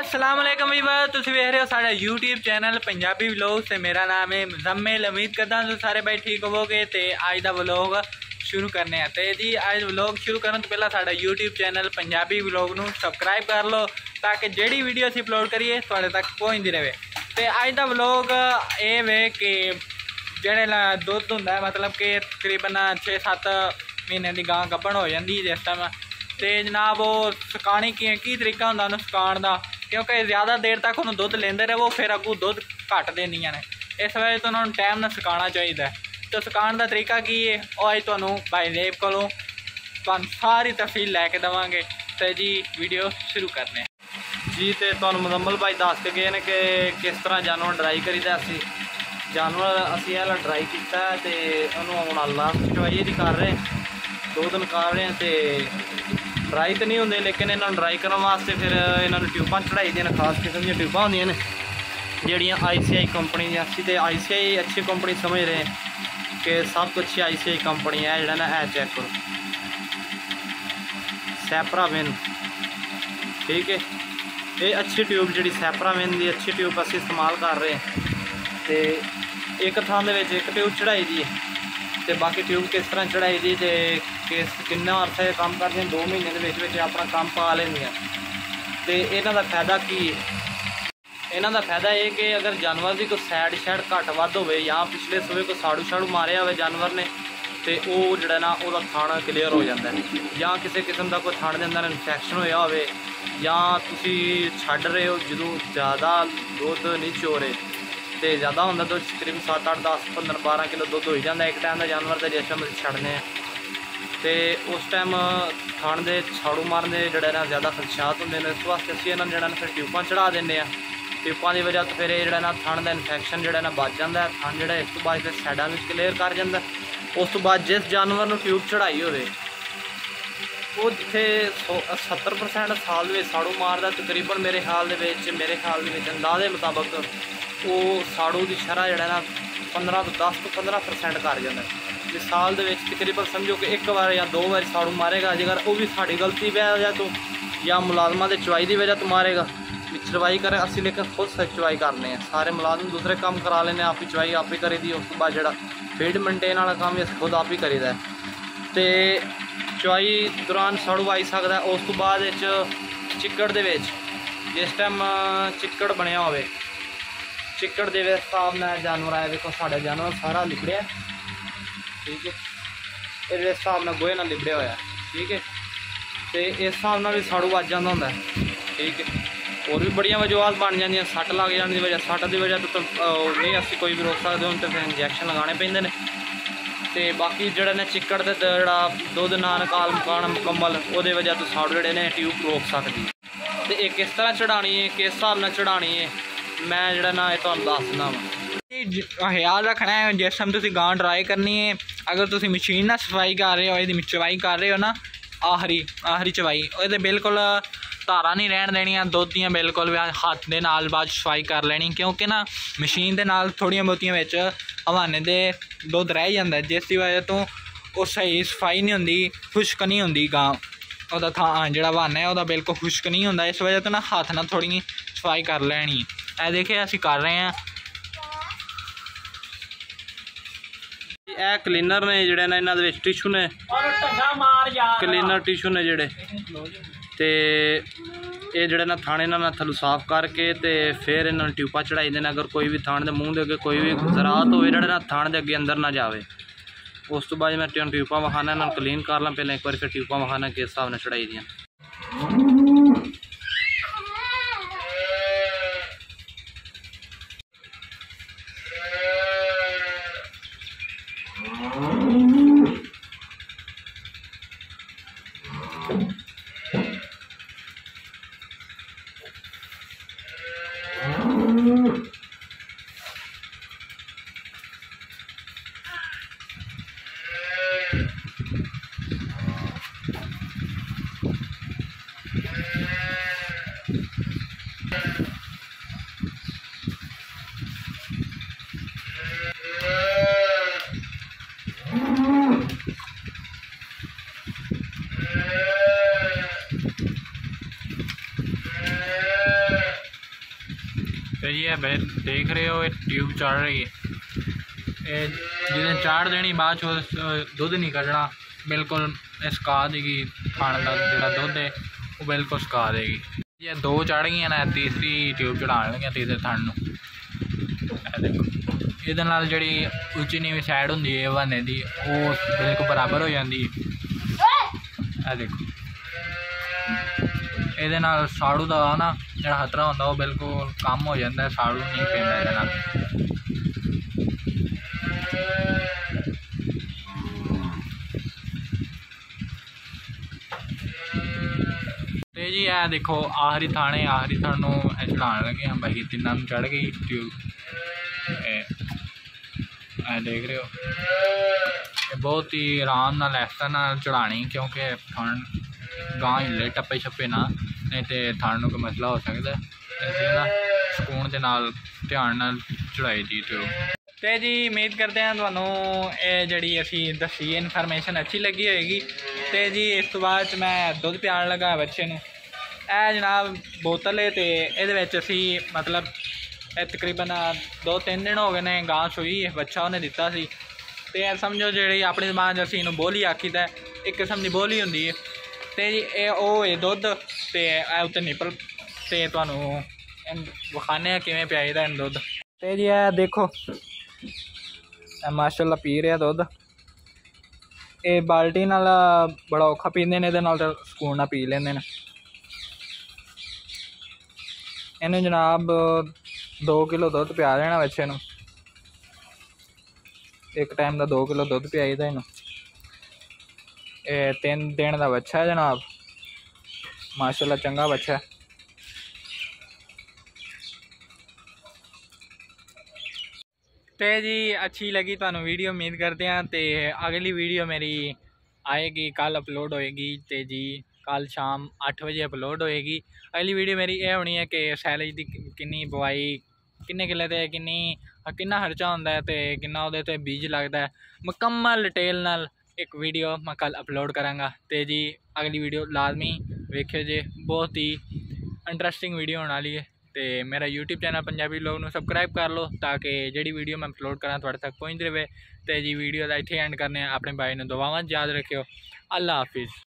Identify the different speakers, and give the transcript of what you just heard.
Speaker 1: ਅਸਲਾਮ ਅਲੈਕਮ weaver ਤੁਸੀਂ ਵੇਖ ਰਹੇ ਹੋ ਸਾਡਾ YouTube ਚੈਨਲ ਪੰਜਾਬੀ ਵਲੌਗ ਤੇ ਮੇਰਾ ਨਾਮ ਹੈ ਮੁਜ਼ੰਮਿਲ, ਉਮੀਦ ਕਰਦਾ ਤੁਸੀਂ ਸਾਰੇ ਬਾਈ ਠੀਕ ਹੋਵੋਗੇ ਤੇ ਅੱਜ ਦਾ ਵਲੌਗ ਸ਼ੁਰੂ ਕਰਨੇ ਆ। ਤੇ ਜੀ, ਅੱਜ ਵਲੌਗ ਸ਼ੁਰੂ ਕਰਨ ਤੋਂ ਪਹਿਲਾਂ ਸਾਡਾ YouTube ਚੈਨਲ ਪੰਜਾਬੀ ਵਲੌਗ ਨੂੰ ਸਬਸਕ੍ਰਾਈਬ ਕਰ ਲਓ ਤਾਂ ਕਿ ਜਿਹੜੀ ਵੀਡੀਓ ਅਸੀਂ ਅਪਲੋਡ ਕਰੀਏ, ਤੁਹਾਡੇ ਤੱਕ ਪਹੁੰਚਦੀ ਰਹੇ। ਤੇ ਅੱਜ ਦਾ ਵਲੌਗ ਇਹ ਵੇ ਕਿ ਜਿਹੜੇ ਦੁੱਧ ਹੁੰਦਾ, ਮਤਲਬ ਕਿ ਤਕਰੀਬਨ 6-7 ਮਹੀਨੇ ਦੀ ਗਾਂ ਗੱਭਣ ਹੋ ਜਾਂਦੀ ਜਿਸ ਟਾਈਮ ਤੇ ਜਨਾਬ ਉਹ ਸੁਕਾਣੀ ਕੀ ਕੀ ਤਰੀਕਾ ਹੁੰਦਾ ਉਹਨੂੰ ਸੁਕਾਉਣ ਦਾ? ਕਿਉਂਕਿ ਜ਼ਿਆਦਾ ਦੇਰ ਤੱਕ ਉਹਨੂੰ ਦੁੱਧ ਲੈਂਦੇ ਰਹੋ, ਫਿਰ ਅੱਗੋਂ ਦੁੱਧ ਘੱਟ ਦੇਣੀਆਂ ਨੇ। ਇਸ ਵਜ੍ਹਾ ਤੋਂ ਉਹਨਾਂ ਨੂੰ ਟਾਈਮ ਨਾਲ ਸੁਕਾਉਣਾ ਚਾਹੀਦਾ ਹੈ। ਤੇ ਸੁਕਾਉਣ ਦਾ ਤਰੀਕਾ ਕੀ ਹੈ? ਉਹ ਅੱਜ ਤੁਹਾਨੂੰ ਭਾਈ ਲੇਬ ਕੋਲੋਂ ਤੁਹਾਨੂੰ ਸਾਰੀ ਤਫਸੀਲ ਲੈ ਕੇ ਦਵਾਂਗੇ। ਤੇ ਜੀ ਵੀਡੀਓ ਸ਼ੁਰੂ ਕਰਨੇ ਹਾਂ।
Speaker 2: ਜੀ, ਤੇ ਤੁਹਾਨੂੰ ਮੁਜ਼ੰਮਲ ਭਾਈ ਦੱਸ ਕੇ ਗਏ ਨੇ ਕਿ ਕਿਸ ਤਰ੍ਹਾਂ ਜਾਨਵਰ ਡਰਾਈ ਕਰੀਦਾ ਅਸੀਂ ਜਾਨਵਰ, ਅਸੀਂ ਇਹ ਡਰਾਈ ਕੀਤਾ ਹੈ ਤੇ ਉਹਨੂੰ ਹੁਣ ਅੱਲਾ ਚਵਾਈ ਦੀ ਕਰ ਰਹੇ। ਦੋ ਦਿਨ ਕਰ ਰਹੇ ਹਾਂ ਤੇ ਡਰਾਈ ਤਾਂ ਨਹੀਂ ਹੁੰਦੇ, ਲੇਕਿਨ ਇਹਨਾਂ ਨੂੰ ਡਰਾਈ ਕਰਨ ਵਾਸਤੇ ਫਿਰ ਇਹਨਾਂ ਨੂੰ ਟਿਊਬਾਂ ਚੜਾਈ ਦੀਆਂ ਖਾਸ ਕਿਸਮ ਦੀਆਂ ਟਿਊਬਾਂ ਹੁੰਦੀਆਂ ਨੇ, ਜਿਹੜੀਆਂ ICI ਕੰਪਨੀ ਦੀਆਂ ਅਸੀਂ ਤੇ ICI ਅੱਛੀ ਕੰਪਨੀ ਸਮਝ ਰਹੇ ਕਿ ਸਭ ਤੋਂ ਅੱਛੀ ICI ਕੰਪਨੀ ਹੈ, ਜਿਹੜਾ ਨਾ ਇਹ ਚੈੱਕ ਕਰੋ। ਸੈਪਰਾਵਿਨ, ਠੀਕ ਹੈ? ਇਹ ਅੱਛੀ ਟਿਊਬ ਜਿਹੜੀ ਸੈਪਰਾਵਿਨ ਦੀ ਅੱਛੀ ਟਿਊਬ ਅਸੀਂ ਇਸਤੇਮਾਲ ਕਰ ਰਹੇ ਹਾਂ ਤੇ ਇੱਕ ਥਾਂ ਦੇ ਵਿੱਚ ਇੱਕ ਟਿਊਬ ਚੜਾਈ ਦੀ ਹੈ। ਤੇ ਬਾਕੀ ਟਿਊਬ ਕਿਸ ਤਰ੍ਹਾਂ ਚੜਾਈ ਦੀ ਤੇ ਕਿਸ ਕਿੰਨਾ ਅਰਥ ਇਹ ਕੰਮ ਕਰਦੀਆਂ 2 ਮਹੀਨੇ ਦੇ ਵਿੱਚ ਵਿੱਚ ਆਪਣਾ ਕੰਮ ਪਾ ਲੈਂਦੀਆਂ। ਤੇ ਇਹਨਾਂ ਦਾ ਫਾਇਦਾ ਕੀ ਹੈ? ਇਹਨਾਂ ਦਾ ਫਾਇਦਾ ਇਹ ਕਿ ਅਗਰ ਜਾਨਵਰ ਦੀ ਕੋਈ ਸਾਈਡ ਸ਼ੈਡ ਘੱਟ ਵੱਧ ਹੋਵੇ ਜਾਂ ਪਿਛਲੇ ਸਵੇ ਕੋਈ ਸਾੜੂ ਛਾੜੂ ਮਾਰਿਆ ਹੋਵੇ ਜਾਨਵਰ ਨੇ, ਤੇ ਉਹ ਜਿਹੜਾ ਨਾ ਉਹਦਾ ਥਾਣਾ ਕਲੀਅਰ ਹੋ ਜਾਂਦਾ ਜਾਂ ਕਿਸੇ ਕਿਸਮ ਦਾ ਕੋਈ ਥਾਣ ਦੇ ਅੰਦਰ ਇਨਫੈਕਸ਼ਨ ਹੋਇਆ ਹੋਵੇ ਜਾਂ ਤੁਸੀਂ ਛੱਡ ਰਹੇ ਹੋ, ਜਦੋਂ ਜ਼ਿਆਦਾ ਦੁੱਧ ਨਹੀਂ ਚੋ ਰਹੇ ਤੇ ਜ਼ਿਆਦਾ ਹੁੰਦਾ ਦੁੱਧ ਤਕਰੀਬਨ 7 8 10 15 12 ਕਿਲੋ ਦੁੱਧ ਹੋਈ ਜਾਂਦਾ। ਇੱਕ ਟਾਈਮ ਦਾ ਜਾਨਵਰ ਦਾ ਜਿਸ ਟਾਈਮ ਅਸੀਂ ਛੱਡਨੇ ਆ। ਤੇ ਉਸ ਟਾਈਮ ਥਣ ਦੇ ਛਾੜੂ ਮਾਰਨ ਦੇ ਜਿਹੜੇ ਨਾ ਜ਼ਿਆਦਾ ਖਦਸ਼ਾਤ ਹੁੰਦੇ ਨੇ ਇਸ ਵਾਸਤੇ ਅਸੀਂ ਇਹਨਾਂ ਨੂੰ ਜਿਹੜਾ ਨਾ ਫਿਰ ਟਿਊਬਾਂ ਚੜਾ ਦਿੰਦੇ ਆ। ਟਿਊਬਾਂ ਦੀ ਵਜ੍ਹਾ ਤੋਂ ਫਿਰ ਇਹ ਜਿਹੜਾ ਨਾ ਥਣ ਦਾ ਇਨਫੈਕਸ਼ਨ ਜਿਹੜਾ ਨਾ ਬਚ ਜਾਂਦਾ ਹੈ। ਥਣ ਜਿਹੜਾ ਇਸ ਤੋਂ ਬਾਅਦ ਫਿਰ ਸਾਈਡਾਂ ਵਿੱਚ ਕਲੀਅਰ ਕਰ ਜਾਂਦਾ ਉਸ ਤੋਂ ਬਾਅਦ ਜਿਸ ਜਾਨਵਰ ਨੂੰ ਟਿਊਬ ਚੜਾਈ ਹੋਵੇ, ਉਹ ਜਿੱਥੇ ਸੌ- 70% ਸਾਲ ਦੇ ਵਿੱਚ ਸਾੜੂ ਮਾਰਦਾ ਤਕਰੀਬਨ ਮੇਰੇ ਹਾਲ ਦੇ ਵਿੱਚ, ਮੇਰੇ ਖਿਆਲ ਦੇ ਵਿੱਚ, ਅੰਦਾਜ਼ੇ ਮੁਤਾਬਕ ਉਹ ਸਾੜੂ ਦੀ ਸ਼ਰ੍ਹਾ ਜਿਹੜਾ ਨਾ 15 ਤੋਂ 10 ਤੋਂ 15% ਕਰ ਜਾਂਦਾ। ਜੇ ਸਾਲ ਦੇ ਵਿੱਚ ਤਕਰੀਬਨ ਸਮਝੋ ਕਿ ਇੱਕ ਵਾਰ ਜਾਂ ਦੋ ਵਾਰ ਸਾੜੂ ਮਾਰੇਗਾ ਜੇਕਰ ਉਹ ਵੀ ਸਾਡੀ ਗਲਤੀ ਵਜ੍ਹਾ ਤੋਂ, ਜਾਂ ਮੁਲਾਜ਼ਮਾਂ ਦੇ ਚਵਾਈ ਦੀ ਵਜ੍ਹਾ ਤੋਂ ਮਾਰੇਗਾ। ਵੀ ਚਵਾਈ ਕਰੇ, ਅਸੀਂ ਲੇਕਿਨ ਖੁਦ ਚਵਾਈ ਕਰਨੇ ਆ। ਸਾਰੇ ਮੁਲਾਜ਼ਮ ਦੂਸਰੇ ਕੰਮ ਕਰਾ ਲੈਂਦੇ ਆ, ਆਪੀ ਚਵਾਈ ਆਪੇ ਕਰੀ ਦੀ, ਉਸ ਤੋਂ ਬਾਅਦ ਜਿਹੜਾ ਫੀਡ ਮੇਨਟੇਨ ਵਾਲਾ ਕੰਮ ਵੀ ਅਸੀਂ ਖੁਦ ਆਪ ਹੀ ਕਰੀਦਾ ਹੈ। ਤੇ ਚਵਾਈ ਦੌਰਾਨ ਸਾੜੂ ਆਈ ਸਕਦਾ ਉਸ ਤੋਂ ਬਾਅਦ ਵਿੱਚ ਚਿੱਕੜ ਦੇ ਵਿੱਚ, ਜਿਸ ਟਾਈਮ ਚਿੱਕੜ ਬਣਿਆ ਹੋਵੇ ਚਿੱਕੜ ਦੇ ਵਿੱਚ ਹਿਸਾਬ ਨਾਲ ਜਾਨਵਰ ਆਇਆ ਵੇਖੋ ਸਾਡਾ ਜਾਨਵਰ ਸਾਰਾ ਲਿਬੜਿਆ। ਠੀਕ ਹੈ। ਇਹਦੇ ਹਿਸਾਬ ਨਾਲ ਗੋਹੇ ਨਾਲ ਲਿਬੜਿਆ ਹੋਇਆ। ਠੀਕ ਹੈ। ਤੇ ਇਸ ਹਿਸਾਬ ਨਾਲ ਵੀ ਸਾੜੂ ਵੱਜ ਜਾਂਦਾ ਹੁੰਦਾ। ਠੀਕ ਹੈ। ਹੋਰ ਵੀ ਬੜੀਆਂ ਵਜੂਹਾਤ ਬਣ ਜਾਂਦੀਆਂ, ਸੱਟ ਲੱਗ ਜਾਣ ਦੀ ਵਜ੍ਹਾ, ਸੱਟ ਦੀ ਵਜ੍ਹਾ ਤੋਂ ਨਹੀਂ, ਅਸੀਂ ਕੋਈ ਵੀ ਰੋਕ ਸਕਦੇ ਹੁਣ ਤੇ ਫਿਰ ਇੰਜੈਕਸ਼ਨ ਲਗਾਉਣੇ ਪੈਂਦੇ ਨੇ। ਤੇ ਬਾਕੀ ਜਿਹੜਾ ਨੇ ਚਿੱਕੜ ਤੇ ਜਿਹੜਾ ਦੁੱਧ ਨਾ ਨਿਕਾਲ ਮਕਾਨ, ਮੁਕੰਮਲ, ਉਹਦੇ ਵਜ੍ਹਾ ਤੋਂ ਸਾੜੂ ਜਿਹੜੇ ਨੇ ਟਿਊਬ ਰੋਕ ਸਕਦੀ ਤੇ ਇਹ ਕਿਸ ਤਰ੍ਹਾਂ ਚੜਾਣੀ ਹੈ, ਕਿਸ ਹਿਸਾਬ ਨਾਲ ਚੜਾਣੀ ਹੈ ਮੈਂ ਜਿਹੜਾ ਨਾ ਇਹ ਤੁਹਾਨੂੰ ਦੱਸਣਾ ਵਾ।
Speaker 1: ਇਹ ਖਿਆਲ ਰੱਖਣਾ ਹੈ, ਜਿਸ ਟਾਈਮ ਤੁਸੀਂ ਗਾਂ ਡਰਾਈ ਕਰਨੀ ਹੈ, ਅਗਰ ਤੁਸੀਂ ਮਸ਼ੀਨ ਨਾਲ ਸਫ਼ਾਈ ਕਰ ਰਹੇ ਹੋ, ਇਹਦੀ ਚਵਾਈ ਕਰ ਰਹੇ ਹੋ ਨਾ ਆਖਰੀ ਆਖਰੀ ਚਵਾਈ, ਉਹਦੇ ਬਿਲਕੁਲ ਧਾਰਾਂ ਨਹੀਂ ਰਹਿਣ ਦੇਣੀਆਂ, ਦੁੱਧ ਦੀਆਂ ਬਿਲਕੁਲ ਵੀ ਹੱਥ ਦੇ ਨਾਲ ਬਾਅਦ 'ਚ ਸਫ਼ਾਈ ਕਰ ਲੈਣੀ, ਕਿਉਂਕਿ ਨਾ ਮਸ਼ੀਨ ਦੇ ਨਾਲ ਥੋੜੀਆਂ ਬਹੁਤੀਆਂ ਵਿੱਚ ਹਵਾਨੇ ਦੇ ਦੁੱਧ ਰਹਿ ਜਾਂਦਾ ਜਿਸ ਦੀ ਵਜ੍ਹਾ ਤੋਂ ਉਹ ਸਹੀ ਸਫ਼ਾਈ ਨਹੀਂ ਹੁੰਦੀ, ਖੁਸ਼ਕ ਨਹੀਂ ਹੁੰਦੀ ਗਾਂ। ਉਹਦਾ ਥਾਂ, ਜਿਹੜਾ ਵਾਨਾ ਹੈ, ਉਹਦਾ ਬਿਲਕੁਲ ਖੁਸ਼ਕ ਨਹੀਂ ਹੁੰਦਾ, ਇਸ ਵਜ੍ਹਾ ਤੋਂ ਨਾ ਹੱਥ ਨਾਲ ਥੋੜੀ ਸਫ਼ਾਈ ਕਰ ਲੈਣੀ। ਇਹ ਦੇਖੇ ਅਸੀਂ ਕਰ ਰਹੇ ਹਾਂ।
Speaker 2: ਇਹ ਕਲੀਨਰ ਨੇ ਜਿਹੜੇ ਨੇ ਇਹਨਾਂ ਦੇ ਵਿੱਚ ਟਿਸ਼ੂ ਨੇ। ਕਲੀਨਰ ਟਿਸ਼ੂ ਨੇ ਜਿਹੜੇ। ਤੇ ਇਹ ਜਿਹੜੇ ਨਾ ਥਾਣੇ ਨਾਲ ਨਾ ਥੱਲੋਂ ਸਾਫ਼ ਕਰਕੇ ਤੇ ਫਿਰ ਇਹਨਾਂ ਨੂੰ ਟਿਊਪਾਂ ਚੜਾਈ ਦੇ ਨੇ। ਅਗਰ ਕੋਈ ਵੀ ਥਾਣ ਦੇ ਮੂੰਹ ਦੇ ਅੱਗੇ ਕੋਈ ਵੀ ਜ਼ਰਾਤ ਹੋਵੇ ਜਿਹੜਾ ਨਾ ਥਾਣ ਦੇ ਅੱਗੇ ਅੰਦਰ ਨਾ ਜਾਵੇ। ਉਸ ਤੋਂ ਬਾਅਦ ਮੈਂ ਟਿਊ ਟਿਊਪਾਂ ਵਹਾਣਾ ਇਹਨਾਂ ਨੂੰ ਕਲੀਨ ਕਰ ਲਾਂ। ਪਹਿਲਾਂ ਇੱਕ ਵਾਰ ਫਿਰ ਟਿਊਪਾਂ ਵਹਾਣਾ ਕਿਸ ਹਿਸਾਬ ਨਾਲ ਚੜਾਈ ਦੀਆਂ।
Speaker 1: ਤੇ ਜੀ ਇਹ ਬੇ ਦੇਖ ਰਹੇ ਹੋ, ਇਹ ਟਿਊਬ ਚੜ ਰਹੀ ਹੈ। ਇਹ ਜਿਹਨੇ ਚਾੜ ਦੇਣੀ, ਬਾਅਦ ਚ ਦੁੱਧ ਨਹੀਂ ਕੱਢਣਾ। ਬਿਲਕੁਲ ਇਹ ਸੁਕਾ ਦੇਗੀ, ਖਾਣ ਦਾ ਜਿਹੜਾ ਦੁੱਧ ਹੈ, ਉਹ ਬਿਲਕੁਲ ਸੁਕਾ ਦੇਗੀ। ਇਹ ਦੋ ਚੜ ਗਈਆਂ ਨੇ, ਤੀਸਰੀ ਟਿਊਬ ਚੜਾਉਣ ਲੱਗੀਆਂ ਤੀਸਰੇ ਥਣ ਨੂੰ। ਦੇਖੋ, ਇਹਦੇ ਨਾਲ ਜਿਹੜੀ ਉੱਚੀ ਨੀਵੀਂ ਸਾਈਡ ਹੁੰਦੀ ਹੈ ਬਹਾਨੇ ਦੀ, ਉਹ ਬਿਲਕੁਲ ਬਰਾਬਰ ਹੋ ਜਾਂਦੀ ਹੈ। ਇਹ ਦੇਖੋ। ਇਹਦੇ ਨਾਲ ਸਾੜੂ ਦਾ ਨਾ ਜਿਹੜਾ ਖਤਰਾ ਹੁੰਦਾ ਉਹ ਬਿਲਕੁਲ ਕੰਮ ਹੋ ਜਾਂਦਾ ਹੈ, ਸਾੜੂ ਨਹੀਂ ਪੈਂਦਾ ਇਹਦੇ ਨਾਲ। ਤੇ ਜੀ ਇਹ ਦੇਖੋ ਆਖਰੀ ਥਾਣੇ ਆਖਰੀ ਥਾਣ ਨੂੰ ਇਹ ਚੜਾਉਣ ਲੱਗੇ ਹਾਂ ਬਾਈ ਤਿੰਨਾਂ ਨੂੰ ਚੜ ਗਈ ਟਿਊਬ ਇਹ ਦੇਖ ਰਹੇ ਹੋ। ਇਹ ਬਹੁਤ ਹੀ ਆਰਾਮ ਨਾਲ ਇਸ ਤਰ੍ਹਾਂ ਨਾਲ ਚੜਾਣੀ ਕਿਉਂਕਿ ਥਣ ਗਾਂ ਹਿੱਲੇ ਟੱਪੇ ਛੱਪੇ ਨਾ। ਨਹੀਂ ਤੇ ਥਣ ਨੂੰ ਕੋਈ ਮਸਲਾ ਹੋ ਸਕਦਾ ਅਸੀਂ ਇਸ ਨਾ ਸਕੂਨ ਦੇ ਨਾਲ ਧਿਆਨ ਨਾਲ ਚੜਾਈ ਦੀ ਟਿਊਬ ਤੇ ਜੀ ਉਮੀਦ ਕਰਦੇ ਹਾਂ ਤੁਹਾਨੂੰ ਇਹ ਜਿਹੜੀ ਅਸੀਂ ਦੱਸੀ ਇਨਫੋਰਮੇਸ਼ਨ ਅੱਛੀ ਲੱਗੀ ਹੋਏਗੀ। ਤੇ ਜੀ ਇਸ ਤੋਂ ਬਾਅਦ 'ਚ ਮੈਂ ਦੁੱਧ ਪਿਆਉਣ ਲੱਗਾ ਬੱਚੇ ਨੂੰ। ਇਹ ਜਨਾਬ ਬੋਤਲ ਹੈ ਤੇ ਇਹਦੇ ਵਿੱਚ ਅਸੀਂ ਮਤਲਬ ਇਹ ਤਕਰੀਬਨ ਦੋ ਤਿੰਨ ਦਿਨ ਹੋ ਗਏ ਨੇ ਗਾਂ ਸੋਈ ਹੈ ਬੱਚਾ ਉਹਨੇ ਦਿੱਤਾ ਸੀ। ਤੇ ਇਹ ਸਮਝੋ ਜਿਹੜੀ ਆਪਣੀ ਜ਼ਬਾਨ 'ਚ ਅਸੀਂ ਇਹਨੂੰ ਬੋਲੀ ਆਖੀਦਾ ਹੈ, ਇੱਕ ਕਿਸਮ ਦੀ ਬੋਲੀ ਹੁੰਦੀ ਹੈ ਤੇ ਜੀ ਇਹ ਉਹ ਹੈ ਦੁੱਧ ਤੇ ਇਹ ਉੱਤੇ ਨਿਪਲ ਤੇ ਤੁਹਾਨੂੰ ਇਹਨੂੰ ਵਿਖਾਉਂਦੇ ਆ ਕਿਵੇਂ ਪਿਆਈਦਾ ਇਹਨੂੰ ਦੁੱਧ। ਤੇ ਜੀ ਇਹ ਦੇਖੋ, ਇਹ ਮਾਸ਼ਾਅੱਲਾ ਪੀ ਰਿਹਾ ਦੁੱਧ। ਇਹ ਬਾਲਟੀ ਨਾਲ ਬੜਾ ਔਖਾ ਪੀਂਦੇ ਨੇ, ਇਹਦੇ ਨਾਲ ਤਾਂ ਸਕੂਨ ਨਾਲ ਪੀ ਲੈਂਦੇ ਨੇ। ਇਹਨੂੰ ਜਨਾਬ 2 ਕਿਲੋ ਦੁੱਧ ਪਿਆ ਦੇਣਾ ਬੱਚੇ ਨੂੰ ਇੱਕ ਟਾਈਮ ਦਾ 2 ਕਿਲੋ ਦੁੱਧ ਪਿਆਈਦਾ ਇਹਨੂੰ। ਇਹ ਤਿੰਨ ਦਿਨ ਦਾ ਬੱਚਾ ਜਨਾਬ। ਮਾਸ਼ਾਅੱਲਾ, ਚੰਗਾ ਬੱਚਾ। ਹੈ ਤੇ ਜੀ, ਅੱਛੀ ਲੱਗੀ ਤੁਹਾਨੂੰ ਵੀਡੀਓ ਉਮੀਦ ਕਰਦੇ ਹਾਂ ਤੇ ਅਗਲੀ ਵੀਡੀਓ ਮੇਰੀ ਆਏਗੀ ਕੱਲ ਅਪਲੋਡ ਹੋਏਗੀ ਤੇ ਜੀ ਕੱਲ ਸ਼ਾਮ 8 ਵਜੇ ਅਪਲੋਡ ਹੋਏਗੀ। ਅਗਲੀ ਵੀਡੀਓ ਮੇਰੀ ਇਹ ਹੋਣੀ ਹੈ ਕਿ ਸੈਲਜ ਦੀ ਕਿੰਨੀ ਬਵਾਈ ਕਿੰਨੇ ਕਿੱਲੇ ਤੇ ਕਿੰਨੀ, ਕਿੰਨਾ ਖਰਚਾ ਹੁੰਦਾ ਹੈ ਤੇ ਕਿੰਨਾ ਉਹਦੇ ਤੇ ਬੀਜ ਲੱਗਦਾ ਹੈ। ਮੁਕੰਮਲ ਡਿਟੇਲ ਨਾਲ ਇੱਕ ਵੀਡੀਓ ਮੈਂ ਕੱਲ ਅਪਲੋਡ ਕਰਾਂਗਾ। ਤੇ ਜੀ, ਅਗਲੀ ਵੀਡੀਓ ਲਾਜ਼ਮੀ ਵੇਖਿਓ ਜੇ, ਬਹੁਤ ਹੀ ਇੰਟਰਸਟਿੰਗ ਵੀਡੀਓ ਹੋਣ ਵਾਲੀ ਹੈ ਤੇ ਮੇਰਾ YouTube ਚੈਨਲ ਪੰਜਾਬੀ ਲੋਗ ਨੂੰ ਸਬਸਕ੍ਰਾਈਬ ਕਰ ਲਓ ਤਾਂ ਕਿ ਜਿਹੜੀ ਵੀਡੀਓ ਮੈਂ ਅਪਲੋਡ ਕਰਾਂ ਤੁਹਾਡੇ ਤੱਕ ਪਹੁੰਚਦੀ ਰਹੇ ਤੇ ਜੀ ਵੀਡੀਓ ਦਾ ਇੱਥੇ ਐਂਡ ਕਰਨੇ ਆ ਆਪਣੇ ਬਾਈ ਨੂੰ ਦੁਆਵਾਂ 'ਚ ਯਾਦ ਰੱਖਿਓ। ਅੱਲਾ ਹਾਫਿਜ਼।